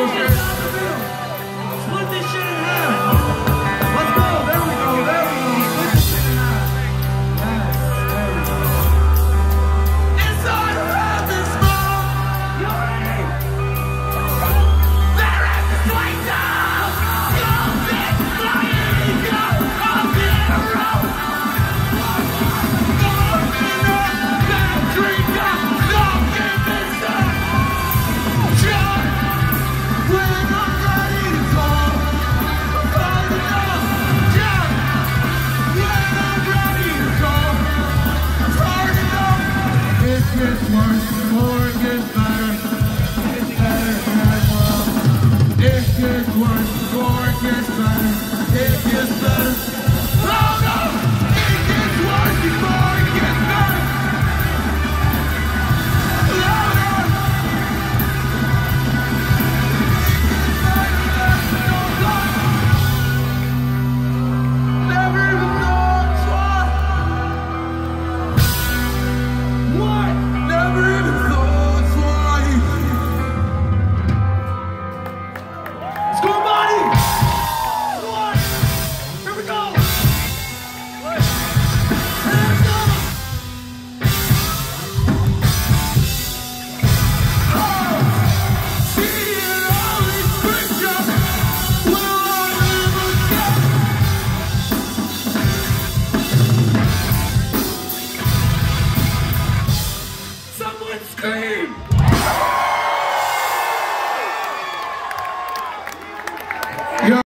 Thank you. gets worse, more gets better, it gets better. It gets worse, more gets better, it gets better. Game.